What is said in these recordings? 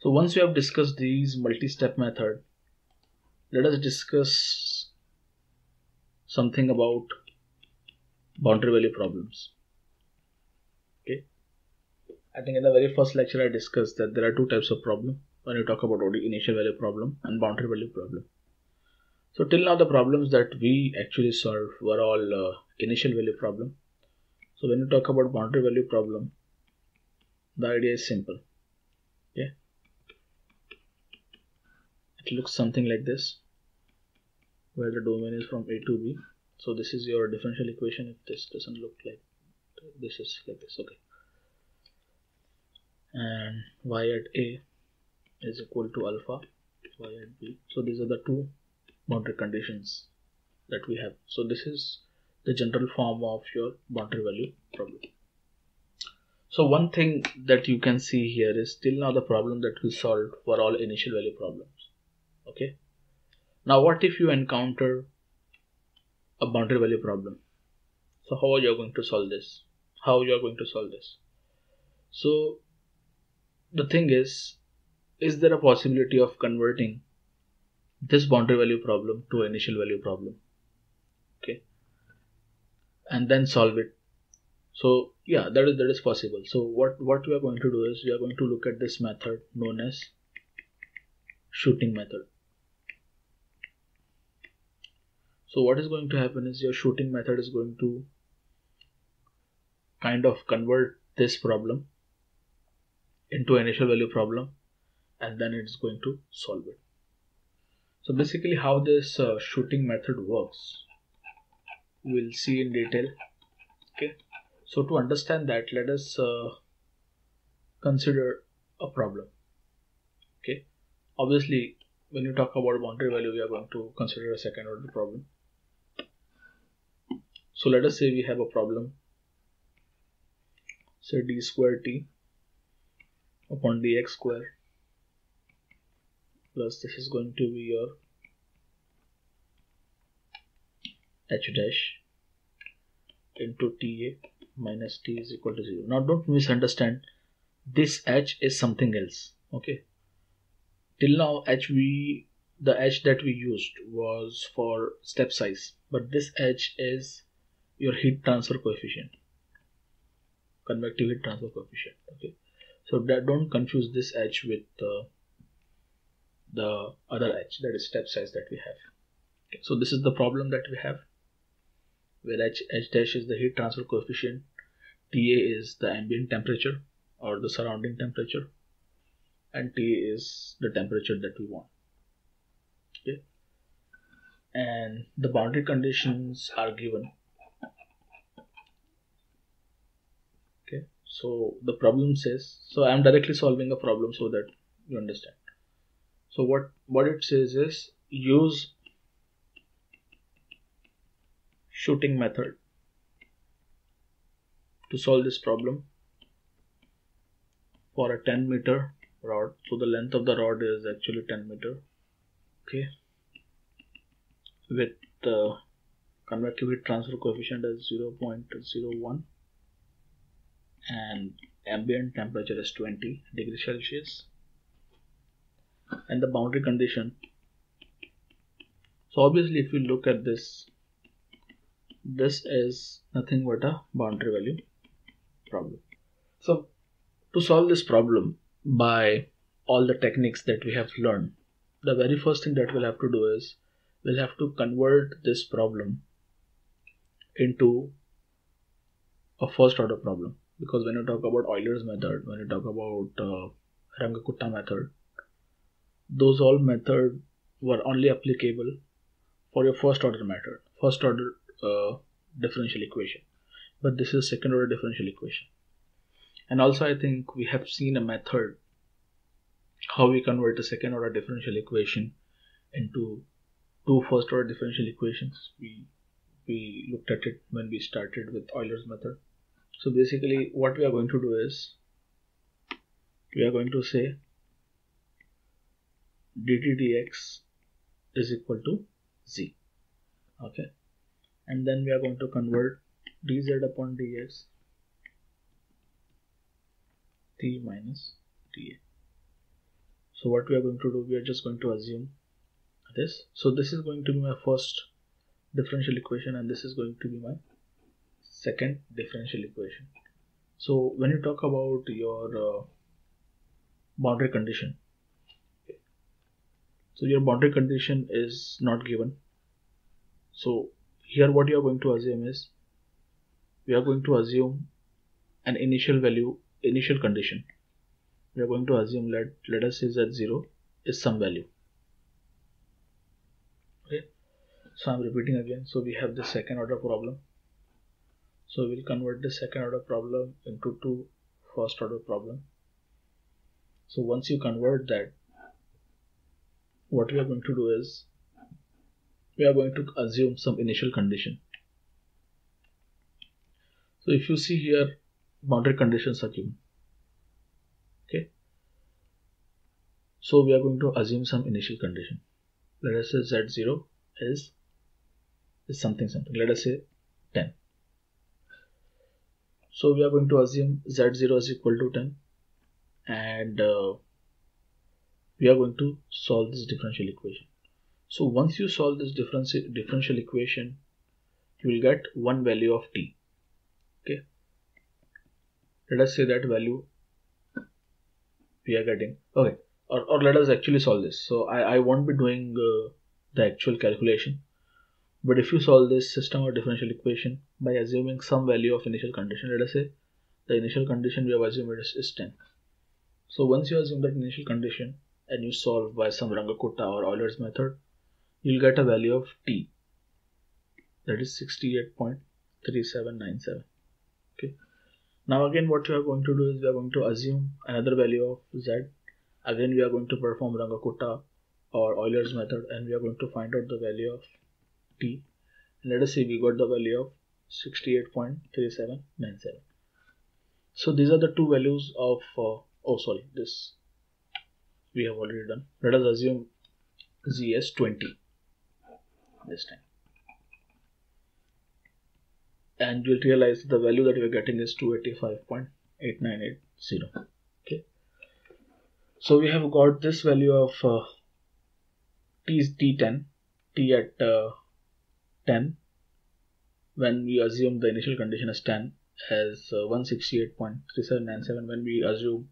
So once we have discussed these multi-step method, let us discuss something about boundary value problems. Okay. I think in the very first lecture I discussed that there are two types of problem when you talk about initial value problem and boundary value problem. So till now the problems that we actually solved were all uh, initial value problem. So when you talk about boundary value problem, the idea is simple. Okay. It looks something like this where the domain is from A to B. So this is your differential equation if this doesn't look like this is like this okay. And y at A is equal to alpha y at B. So these are the two boundary conditions that we have. So this is the general form of your boundary value problem. So one thing that you can see here is till now the problem that we solved were all initial value problems okay. Now what if you encounter a boundary value problem? So how are you going to solve this? How you are going to solve this? So the thing is is there a possibility of converting this boundary value problem to initial value problem? Okay. And then solve it. So yeah that is that is possible. So what what we are going to do is we are going to look at this method known as shooting method so what is going to happen is your shooting method is going to kind of convert this problem into an initial value problem and then it's going to solve it. So basically how this uh, shooting method works we'll see in detail okay? So to understand that let us uh, consider a problem okay? Obviously when you talk about boundary value we are going to consider a second order problem so let us say we have a problem. Say d square t upon dx square plus this is going to be your h dash into ta minus t is equal to 0 now don't misunderstand. This h is something else. Okay. Till now h we the h that we used was for step size but this h is your heat transfer coefficient. Convective heat transfer coefficient okay. So that don't confuse this h with uh, the other h that is step size that we have. Okay, so this is the problem that we have where h, h dash is the heat transfer coefficient ta is the ambient temperature or the surrounding temperature and ta is the temperature that we want. Okay. And the boundary conditions are given okay so the problem says so i am directly solving a problem so that you understand. So what what it says is use shooting method to solve this problem for a 10 meter rod. So the length of the rod is actually 10 meter okay? With the convective heat transfer coefficient as 0.01 and ambient temperature is 20 degrees celsius. And the boundary condition. So obviously if you look at this this is nothing but a boundary value problem. So to solve this problem by all the techniques that we have learned the very first thing that we'll have to do is we'll have to convert this problem into a first order problem because when you talk about Euler's method, when you talk about uh, Runge-Kutta method, those all method were only applicable for your first order method, first order uh, differential equation. But this is second order differential equation. And also, I think we have seen a method how we convert a second order differential equation into two first order differential equations. We we looked at it when we started with Euler's method so basically what we are going to do is we are going to say dt dx is equal to z. Okay? And then we are going to convert dz upon dx t minus ta so what we are going to do we are just going to assume this. So this is going to be my first differential equation and this is going to be my second differential equation. So when you talk about your uh, boundary condition so your boundary condition is not given. So here what you are going to assume is we are going to assume an initial value initial condition. We are going to assume let let us say that 0 is some value. Okay. So i'm repeating again. So we have the second order problem so we'll convert the second order problem into two first order problem. So once you convert that what we are going to do is we are going to assume some initial condition. So if you see here boundary conditions are given. Okay? So we are going to assume some initial condition. Let us say z0 is is something something let us say 10 so we are going to assume z0 is equal to 10 and uh, we are going to solve this differential equation. So once you solve this differential equation you will get one value of t. Okay? Let us say that value we are getting. Okay. Or, or let us actually solve this. So I, I won't be doing uh, the actual calculation but if you solve this system or differential equation by assuming some value of initial condition let us say the initial condition we have assumed is, is 10 so once you assume that initial condition and you solve by some Runge-Kutta or Euler's method you'll get a value of t. That is 68.3797 okay. Now again what we are going to do is we are going to assume another value of z. Again we are going to perform Runge-Kutta or Euler's method and we are going to find out the value of t and let us say we got the value of 68.3797 so these are the two values of uh, oh sorry this we have already done. Let us assume z as 20 this time. And you'll realize the value that we're getting is 285.8980 okay. So we have got this value of uh, t is t10 t at uh, 10 when we assume the initial condition is 10 as uh, 168.3797 when we assume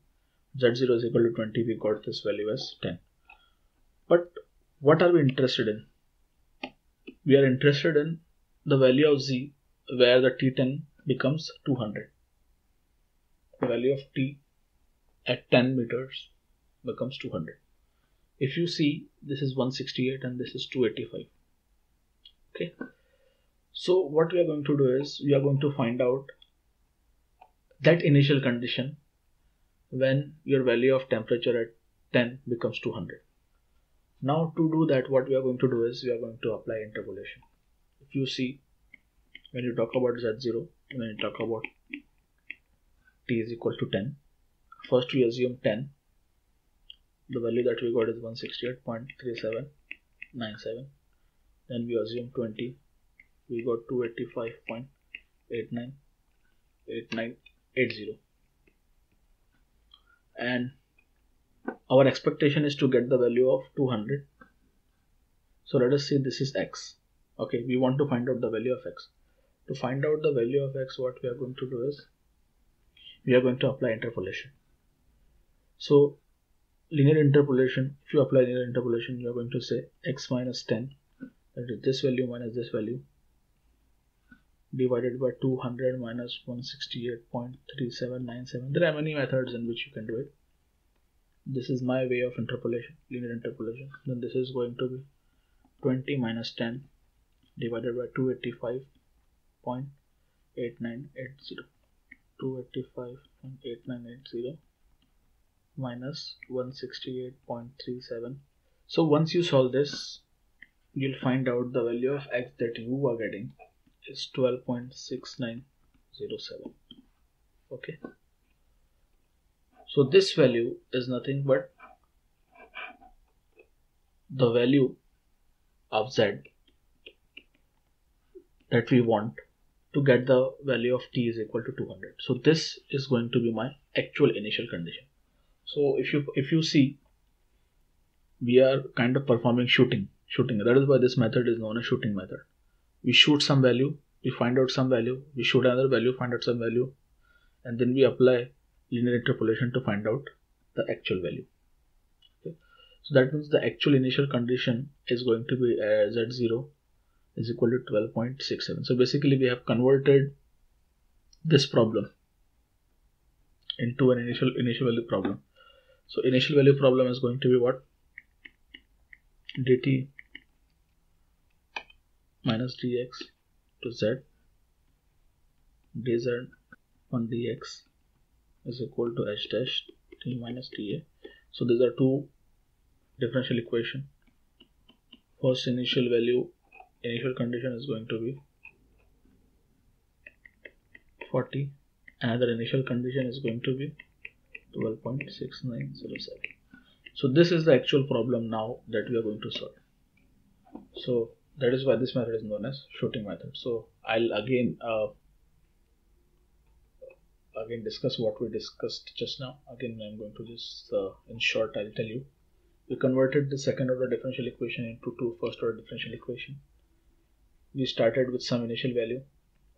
z0 is equal to 20 we got this value as 10 but what are we interested in? We are interested in the value of z where the t10 becomes 200 the value of t at 10 meters becomes 200 if you see this is 168 and this is 285 okay. So what we are going to do is we are going to find out that initial condition when your value of temperature at 10 becomes 200 now to do that what we are going to do is we are going to apply interpolation. If you see when you talk about z0 when you talk about t is equal to 10 first we assume 10 the value that we got is 168.3797 then we assume 20 we got 285.898980 and our expectation is to get the value of 200 so let us say this is x. Okay we want to find out the value of x. To find out the value of x what we are going to do is we are going to apply interpolation. So linear interpolation if you apply linear interpolation you are going to say x minus 10 that is this value minus this value divided by 200 minus 168.3797 there are many methods in which you can do it. This is my way of interpolation linear interpolation. Then this is going to be 20 minus 10 divided by 285.8980 285.8980 minus 168.37 so once you solve this you'll find out the value of x that you are getting is 12.6907 okay? So this value is nothing but the value of z that we want to get the value of t is equal to 200 so this is going to be my actual initial condition. So if you if you see we are kind of performing shooting shooting. That is why this method is known as shooting method. We shoot some value we find out some value we shoot another value find out some value and then we apply linear interpolation to find out the actual value. Okay. so that means the actual initial condition is going to be uh, z0 is equal to 12.67 so basically we have converted this problem into an initial initial value problem. So initial value problem is going to be what? Dt minus dx to z dz on dx is equal to h dash t minus dA so these are two differential equation. First initial value initial condition is going to be 40 another initial condition is going to be 12.6907 so this is the actual problem now that we are going to solve. So that is why this method is known as shooting method. So i'll again uh, again discuss what we discussed just now. Again i'm going to just uh, in short i'll tell you. We converted the second order differential equation into two first order differential equation. We started with some initial value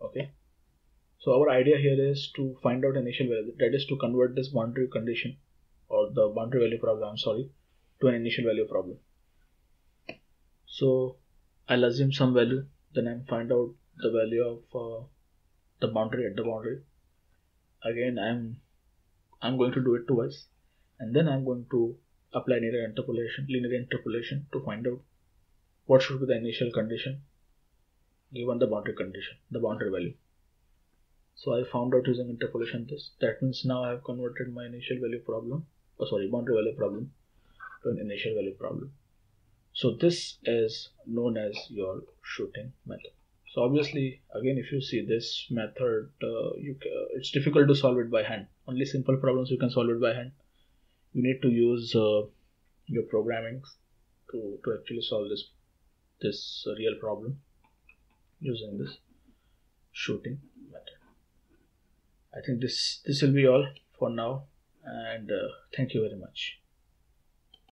okay? So our idea here is to find out initial value, that is to convert this boundary condition or the boundary value problem, I'm sorry, to an initial value problem. So I'll assume some value, then I find out the value of uh, the boundary at the boundary. Again, I'm I'm going to do it twice, and then I'm going to apply linear interpolation, linear interpolation to find out what should be the initial condition given the boundary condition, the boundary value. So I found out using interpolation this. That means now I have converted my initial value problem, oh sorry, boundary value problem to an initial value problem. So this is known as your shooting method. So obviously, again, if you see this method, uh, you it's difficult to solve it by hand. Only simple problems you can solve it by hand. You need to use uh, your programming to, to actually solve this this uh, real problem using this shooting method. I think this this will be all for now and uh, thank you very much.